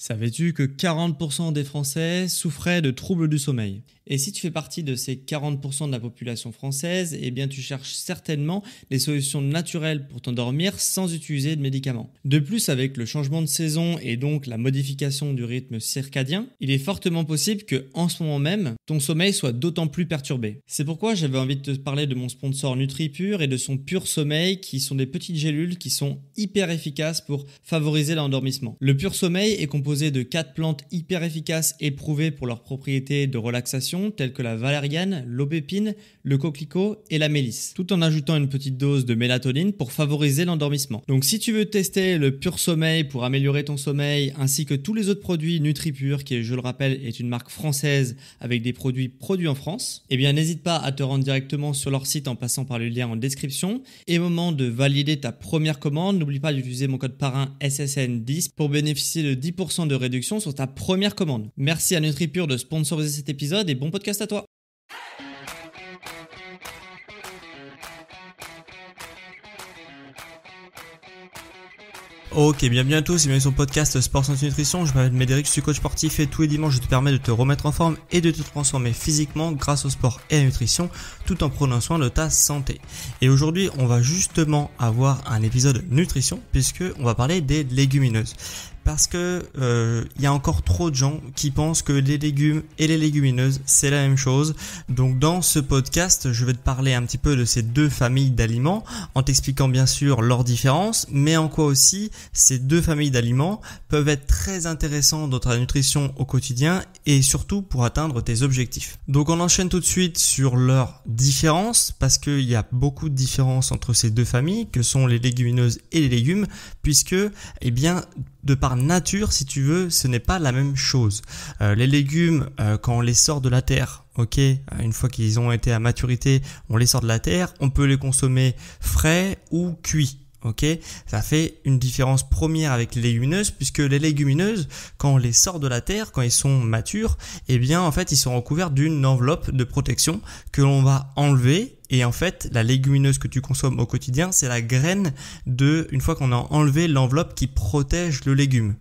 Savais-tu que 40% des Français souffraient de troubles du sommeil? Et si tu fais partie de ces 40% de la population française, eh bien tu cherches certainement des solutions naturelles pour t'endormir sans utiliser de médicaments. De plus, avec le changement de saison et donc la modification du rythme circadien, il est fortement possible que en ce moment même, ton sommeil soit d'autant plus perturbé. C'est pourquoi j'avais envie de te parler de mon sponsor NutriPure et de son Pure Sommeil qui sont des petites gélules qui sont hyper efficaces pour favoriser l'endormissement. Le Pure Sommeil est composé de 4 plantes hyper efficaces éprouvées pour leurs propriétés de relaxation telles que la valériane, l'aubépine, le coquelicot et la mélisse, tout en ajoutant une petite dose de mélatonine pour favoriser l'endormissement. Donc si tu veux tester le Pur Sommeil pour améliorer ton sommeil, ainsi que tous les autres produits NutriPure, qui je le rappelle est une marque française avec des produits produits en France, eh bien n'hésite pas à te rendre directement sur leur site en passant par le lien en description. Et au moment de valider ta première commande, n'oublie pas d'utiliser mon code parrain SSN10 pour bénéficier de 10% de réduction sur ta première commande. Merci à NutriPure de sponsoriser cet épisode et bon podcast à toi. Ok, bienvenue à tous et bienvenue sur le podcast Sport Santé Nutrition. Je m'appelle Médéric, je suis coach sportif et tous les dimanches je te permets de te remettre en forme et de te transformer physiquement grâce au sport et à la nutrition tout en prenant soin de ta santé. Et aujourd'hui, on va justement avoir un épisode nutrition puisque on va parler des légumineuses parce que euh, il y a encore trop de gens qui pensent que les légumes et les légumineuses c'est la même chose. Donc dans ce podcast, je vais te parler un petit peu de ces deux familles d'aliments en t'expliquant bien sûr leurs différences, mais en quoi aussi ces deux familles d'aliments peuvent être très intéressants dans ta nutrition au quotidien et surtout pour atteindre tes objectifs. Donc on enchaîne tout de suite sur leurs différences parce qu'il y a beaucoup de différences entre ces deux familles que sont les légumineuses et les légumes puisque eh bien de par nature, si tu veux, ce n'est pas la même chose. Euh, les légumes, euh, quand on les sort de la terre, ok, euh, une fois qu'ils ont été à maturité, on les sort de la terre, on peut les consommer frais ou cuits. Ok, ça fait une différence première avec les légumineuses puisque les légumineuses, quand on les sort de la terre, quand ils sont matures, eh bien en fait ils sont recouverts d'une enveloppe de protection que l'on va enlever et en fait, la légumineuse que tu consommes au quotidien, c'est la graine de, une fois qu'on a enlevé l'enveloppe qui protège le légume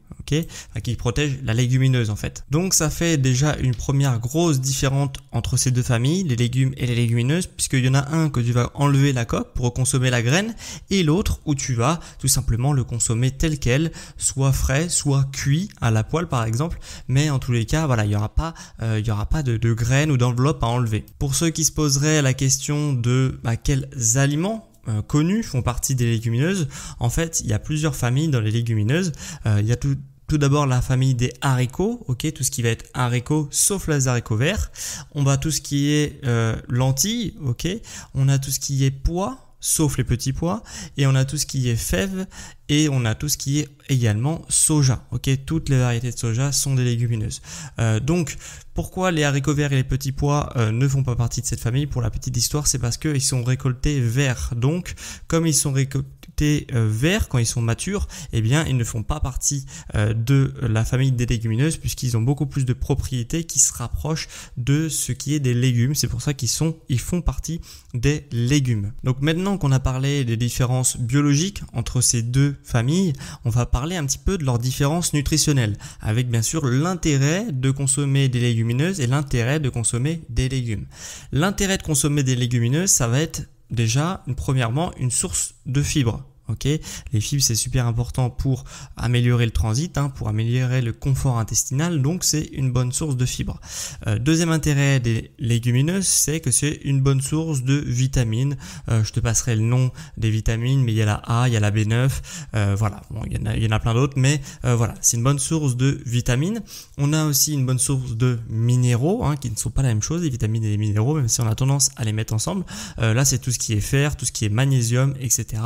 qui protège la légumineuse en fait. Donc ça fait déjà une première grosse différence entre ces deux familles, les légumes et les légumineuses, puisqu'il y en a un que tu vas enlever la coque pour consommer la graine, et l'autre où tu vas tout simplement le consommer tel quel, soit frais, soit cuit à la poêle par exemple, mais en tous les cas, voilà, il n'y aura pas, euh, il y aura pas de, de graines ou d'enveloppe à enlever. Pour ceux qui se poseraient la question de bah, quels aliments euh, connus font partie des légumineuses. En fait, il y a plusieurs familles dans les légumineuses. Euh, il y a tout, d'abord la famille des haricots, ok, tout ce qui va être haricots sauf les haricots verts. On va tout ce qui est euh, lentilles, ok. On a tout ce qui est pois, sauf les petits pois, et on a tout ce qui est fèves et on a tout ce qui est également soja. Ok, toutes les variétés de soja sont des légumineuses. Euh, donc, pourquoi les haricots verts et les petits pois euh, ne font pas partie de cette famille? Pour la petite histoire, c'est parce qu'ils sont récoltés verts. Donc, comme ils sont récoltés euh, verts quand ils sont matures, eh bien, ils ne font pas partie de la famille des légumineuses puisqu'ils ont beaucoup plus de propriétés qui se rapprochent de ce qui est des légumes. C'est pour ça qu'ils sont, ils font partie des légumes. Donc maintenant qu'on a parlé des différences biologiques entre ces deux famille, on va parler un petit peu de leurs différences nutritionnelles, avec bien sûr l'intérêt de consommer des légumineuses et l'intérêt de consommer des légumes. L'intérêt de consommer des légumineuses, ça va être déjà, premièrement, une source de fibres. Ok, les fibres c'est super important pour améliorer le transit, hein, pour améliorer le confort intestinal, donc c'est une bonne source de fibres. Euh, deuxième intérêt des légumineuses, c'est que c'est une bonne source de vitamines. Euh, je te passerai le nom des vitamines, mais il y a la A, il y a la B9, euh, voilà. Il y en a, plein d'autres, mais voilà, c'est une bonne source de vitamines. On a aussi une bonne source de minéraux, hein, qui ne sont pas la même chose, les vitamines et les minéraux, même si on a tendance à les mettre ensemble. là, c'est tout ce qui est fer, tout ce qui est magnésium, etc.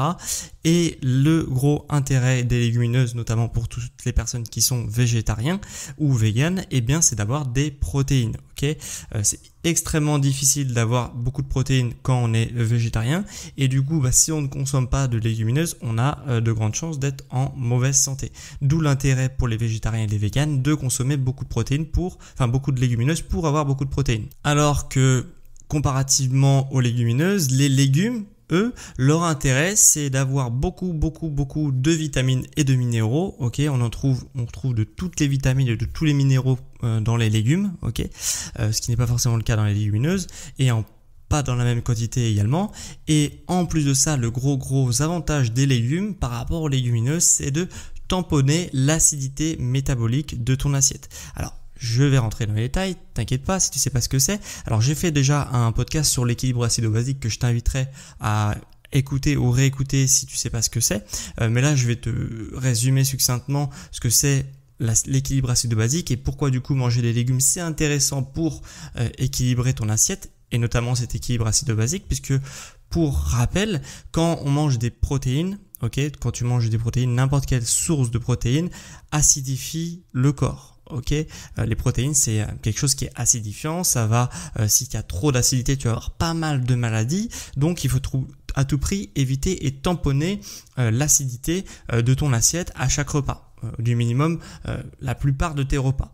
Et le gros intérêt des légumineuses, notamment pour toutes les personnes qui sont végétariens ou véganes, eh bien c'est d'avoir des protéines. Euh, c'est extrêmement difficile d'avoir beaucoup de protéines quand on est végétarien et du coup, bah, si on ne consomme pas de légumineuses, on a euh, de grandes chances d'être en mauvaise santé. D'où l'intérêt pour les végétariens et les véganes de consommer beaucoup de protéines pour, enfin beaucoup de légumineuses pour avoir beaucoup de protéines. Alors que comparativement aux légumineuses, les légumes eux, leur intérêt c'est d'avoir beaucoup beaucoup beaucoup de vitamines et de minéraux. Ok, on en trouve, on trouve de toutes les vitamines et de tous les minéraux euh, dans les légumes. Ok, euh, ce qui n'est pas forcément le cas dans les légumineuses et en pas dans la même quantité également. Et en plus de ça, le gros gros avantage des légumes par rapport aux légumineuses, c'est de tamponner l'acidité métabolique de ton assiette. Alors je vais rentrer dans les détails, t'inquiète pas si tu sais pas ce que c'est. Alors j'ai fait déjà un podcast sur l'équilibre acido-basique que je t'inviterai à écouter ou réécouter si tu sais pas ce que c'est. Euh, mais là je vais te résumer succinctement ce que c'est l'équilibre acido-basique et pourquoi du coup manger des légumes c'est intéressant pour euh, équilibrer ton assiette et notamment cet équilibre acido-basique puisque pour rappel, quand on mange des protéines, ok, quand tu manges des protéines, n'importe quelle source de protéines acidifie le corps ok euh, Les protéines, c'est euh, quelque chose qui est acidifiant. Ça va, euh, si tu as trop d'acidité, tu vas avoir pas mal de maladies. Donc, il faut à tout prix éviter et tamponner l'acidité de ton assiette à chaque repas, du minimum la plupart de tes repas.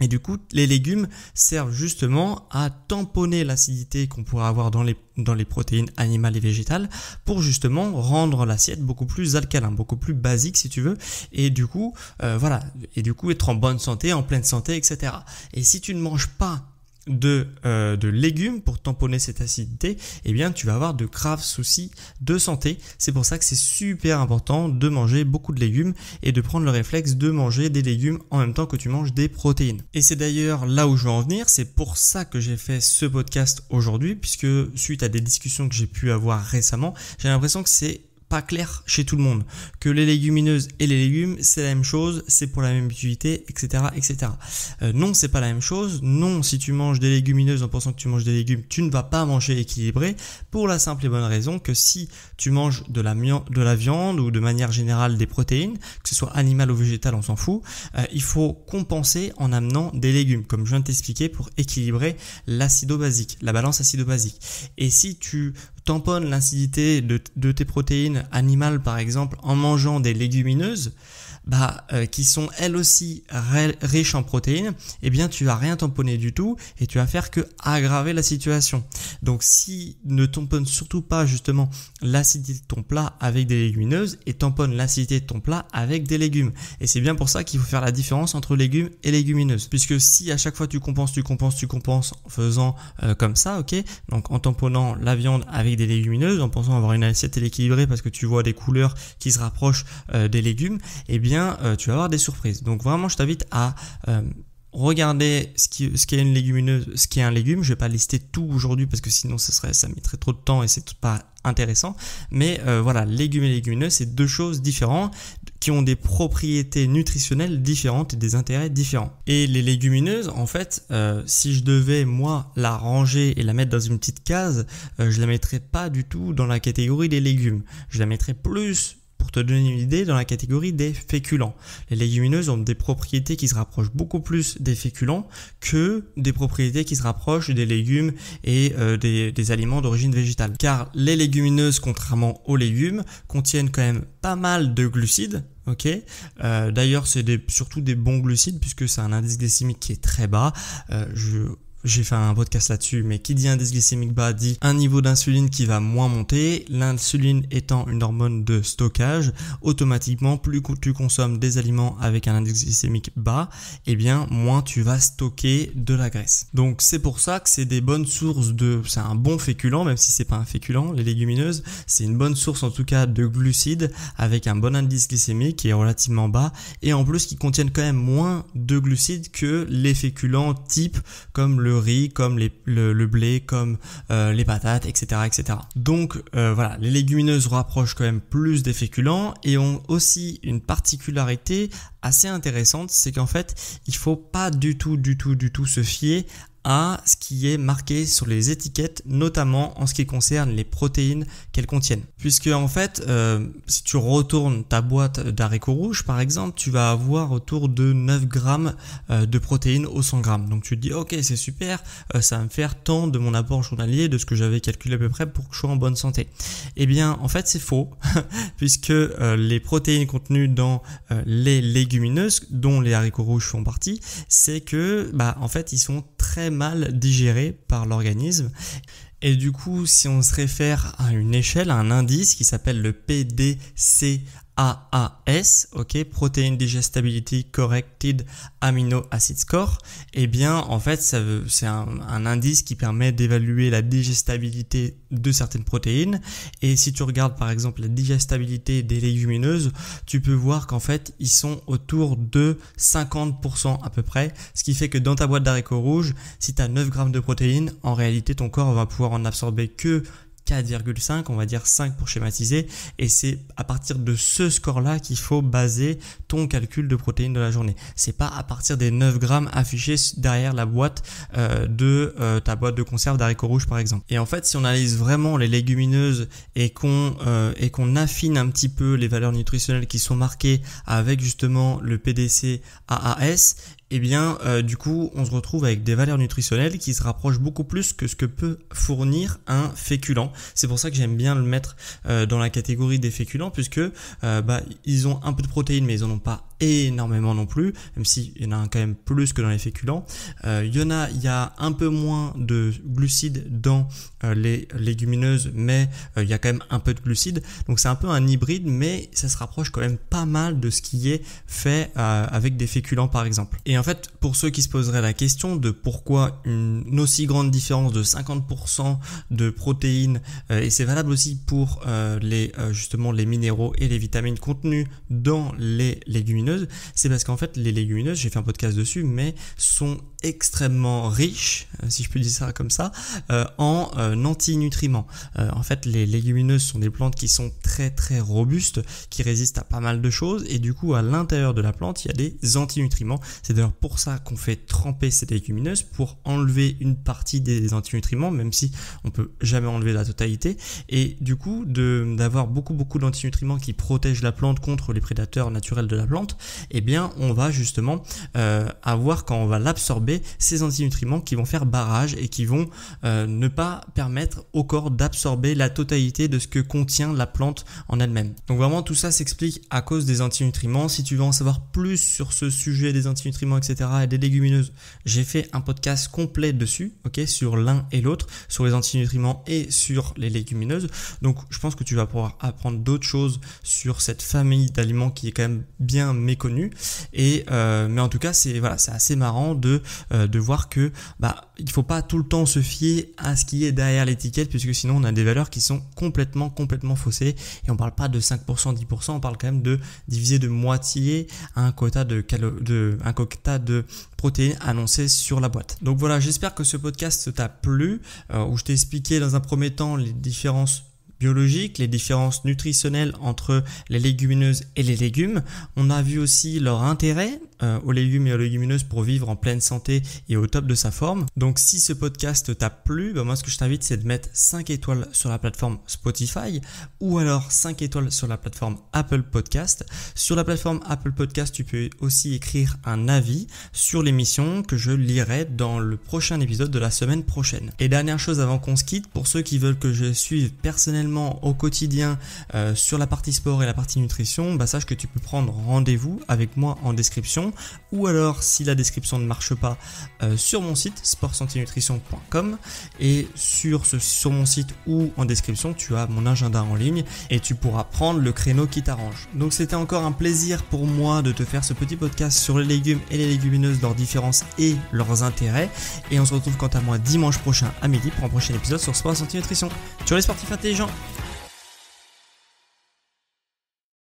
Et du coup, les légumes servent justement à tamponner l'acidité qu'on pourrait avoir dans les, protéines animales et végétales pour justement rendre l'assiette beaucoup plus alcalin, beaucoup plus basique si tu veux. Et du coup, euh, voilà. Et du coup, être en bonne santé, en pleine santé, etc. Et si tu ne manges pas de, euh, de légumes pour tamponner cette acidité, eh bien tu vas avoir de graves soucis de santé. C'est pour ça que c'est super important de manger beaucoup de légumes et de prendre le réflexe de manger des légumes en même temps que tu manges des protéines. Et c'est d'ailleurs là où je veux en venir, c'est pour ça que j'ai fait ce podcast aujourd'hui, puisque suite à des discussions que j'ai pu avoir récemment, j'ai l'impression que c'est pas clair chez tout le monde. Que les légumineuses et les légumes, c'est la même chose, c'est pour la même utilité, etc. etc. Euh, non, c'est pas la même chose. Non, si tu manges des légumineuses en pensant que tu manges des légumes, tu ne vas pas manger équilibré pour la simple et bonne raison que si tu manges de la, de la viande ou de manière générale des protéines, que ce soit animal ou végétal, on s'en fout, euh, il faut compenser en amenant des légumes, comme je viens de t'expliquer, pour équilibrer l'acido-basique, la balance acido-basique. Et si tu tamponnes l'acidité de, de, tes protéines animales par exemple en mangeant des légumineuses, bah, euh, qui sont elles aussi riches en protéines, eh bien tu vas rien tamponner du tout et tu vas faire que aggraver la situation. Donc si ne tamponne surtout pas justement l'acidité de ton plat avec des légumineuses et tamponne l'acidité de ton plat avec des légumes. Et c'est bien pour ça qu'il faut faire la différence entre légumes et légumineuses. Puisque si à chaque fois tu compenses, tu compenses, tu compenses en faisant euh, comme ça, ok Donc en tamponnant la viande avec des légumineuses, en pensant avoir une assiette équilibrée parce que tu vois des couleurs qui se rapprochent euh, des légumes, eh bien euh, tu vas avoir des surprises. Donc vraiment, je t'invite à euh, regarder ce qui, est une légumineuse, ce qui est un légume. Je vais pas lister tout aujourd'hui parce que sinon ça serait, ça mettrait trop de temps et c'est pas intéressant. Mais euh, voilà, légumes et légumineuses, c'est deux choses différentes qui ont des propriétés nutritionnelles différentes et des intérêts différents. Et les légumineuses, en fait, si je devais moi la ranger et la mettre dans une petite case, je la mettrais pas du tout dans la catégorie des légumes. Je la mettrais plus pour te donner une idée, dans la catégorie des féculents. Les légumineuses ont des propriétés qui se rapprochent beaucoup plus des féculents que des propriétés qui se rapprochent des légumes et euh, des, aliments d'origine végétale. Car les légumineuses, contrairement aux légumes, contiennent quand même pas mal de glucides. Euh, d'ailleurs, c'est surtout des bons glucides puisque c'est un indice glycémique qui est très bas. Euh, j'ai fait un podcast là-dessus, mais qui dit indice glycémique bas dit un niveau d'insuline qui va moins monter. L'insuline étant une hormone de stockage, automatiquement, plus tu consommes des aliments avec un indice glycémique bas, eh bien, moins tu vas stocker de la graisse. Donc, c'est pour ça que c'est des bonnes sources de, c'est un bon féculent, même si c'est pas un féculent, les légumineuses, c'est une bonne source en tout cas de glucides avec un bon indice glycémique qui est relativement bas et en plus qui contiennent quand même moins de glucides que les féculents type comme le riz, comme le, blé, comme euh, les patates, etc., etc. Donc euh, voilà, les légumineuses rapprochent quand même plus des féculents et ont aussi une particularité assez intéressante, c'est qu'en fait, il faut pas du tout, du tout, du tout se fier à ce qui est marqué sur les étiquettes, notamment en ce qui concerne les protéines qu'elles contiennent. Puisque en fait, euh, si tu retournes ta boîte d'haricots rouges par exemple, tu vas avoir autour de 9 grammes euh, de protéines au 100 grammes. Donc tu te dis ok c'est super, euh, ça va me faire tant de mon apport journalier, de ce que j'avais calculé à peu près pour que je sois en bonne santé. Eh bien en fait c'est faux, puisque les protéines contenues dans les légumineuses, dont les haricots rouges font partie, c'est que bah en fait ils sont très mal digéré par l'organisme. Et du coup, si on se réfère à une échelle, à un indice qui s'appelle le PDCA, AAS, ok, Protein Digestibility Corrected Amino Acid Score, eh bien, en fait, c'est un, indice qui permet d'évaluer la digestibilité de certaines protéines. Et si tu regardes, par exemple, la digestibilité des légumineuses, tu peux voir qu'en fait, ils sont autour de 50% à peu près. Ce qui fait que dans ta boîte d'haricots rouges, si tu as 9 grammes de protéines, en réalité, ton corps va pouvoir en absorber que 4,5, on va dire 5 pour schématiser, et c'est à partir de ce score-là qu'il faut baser ton calcul de protéines de la journée. C'est pas à partir des 9 grammes affichés derrière la boîte euh, de euh, ta boîte de conserve d'haricots rouges par exemple. Et en fait, si on analyse vraiment les légumineuses et qu'on euh, affine un petit peu les valeurs nutritionnelles qui sont marquées avec justement le PDC AAS, eh bien euh, du coup on se retrouve avec des valeurs nutritionnelles qui se rapprochent beaucoup plus que ce que peut fournir un féculent. C'est pour ça que j'aime bien le mettre euh, dans la catégorie des féculents puisque euh, bah, ils ont un peu de protéines mais ils en ont pas énormément non plus, même s'il y en a quand même plus que dans les féculents. il y en a, il y a un peu moins de glucides dans les légumineuses, mais il y a quand même un peu de glucides. Donc c'est un peu un hybride, mais ça se rapproche quand même pas mal de ce qui est fait avec des féculents par exemple. Et en fait, pour ceux qui se poseraient la question de pourquoi une aussi grande différence de 50% de protéines, euh, et c'est valable aussi pour euh, les euh, justement les minéraux et les vitamines contenus dans les légumineuses, c'est parce qu'en fait les légumineuses, j'ai fait un podcast dessus, mais sont extrêmement riches, si je peux dire ça comme ça, en antinutriments. en fait, les légumineuses sont des plantes qui sont très très robustes, qui résistent à pas mal de choses, et du coup à l'intérieur de la plante, il y a des antinutriments. C'est d'ailleurs pour ça qu'on fait tremper ces légumineuses pour enlever une partie des antinutriments, même si on peut jamais enlever la totalité. Et du coup, d'avoir beaucoup beaucoup d'antinutriments qui protègent la plante contre les prédateurs naturels de la plante, eh bien, on va justement euh, avoir quand on va l'absorber ces antinutriments qui vont faire barrage et qui vont euh, ne pas permettre au corps d'absorber la totalité de ce que contient la plante en elle-même. Donc vraiment, tout ça s'explique à cause des antinutriments. Si tu veux en savoir plus sur ce sujet des antinutriments, et des légumineuses, j'ai fait un podcast complet dessus, ok, sur l'un et l'autre, sur les antinutriments et sur les légumineuses. Donc, je pense que tu vas pouvoir apprendre d'autres choses sur cette famille d'aliments qui est quand même bien méconnue. Et euh, mais en tout cas, c'est assez marrant de euh, voir que bah il faut pas tout le temps se fier à ce qui est derrière l'étiquette, puisque sinon on a des valeurs qui sont complètement complètement faussées. Et on parle pas de 5%, 10%, on parle quand même de diviser de moitié un quota de, de un quota de protéines annoncées sur la boîte. Donc voilà, j'espère que ce podcast t'a plu, euh, où je t'ai expliqué dans un premier temps les différences biologiques, les différences nutritionnelles entre les légumineuses et les légumes. On a vu aussi leur intérêt euh, aux légumes et aux légumineuses pour vivre en pleine santé et au top de sa forme. Donc si ce podcast t'a plu, bah, moi ce que je t'invite c'est de mettre 5 étoiles sur la plateforme Spotify ou alors 5 étoiles sur la plateforme Apple Podcast. Sur la plateforme Apple Podcast, tu peux aussi écrire un avis sur l'émission que je lirai dans le prochain épisode de la semaine prochaine. Et dernière chose avant qu'on se quitte, pour ceux qui veulent que je suive personnellement au quotidien euh, sur la partie sport et la partie nutrition, bah sache que tu peux prendre rendez-vous avec moi en description ou alors si la description ne marche pas euh, sur mon site sportsantinutrition.com et sur, sur mon site ou en description tu as mon agenda en ligne et tu pourras prendre le créneau qui t'arrange. Donc c'était encore un plaisir pour moi de te faire ce petit podcast sur les légumes et les légumineuses, leurs différences et leurs intérêts et on se retrouve quant à moi dimanche prochain à midi pour un prochain épisode sur Sport Santé Nutrition. Tu les sportifs intelligents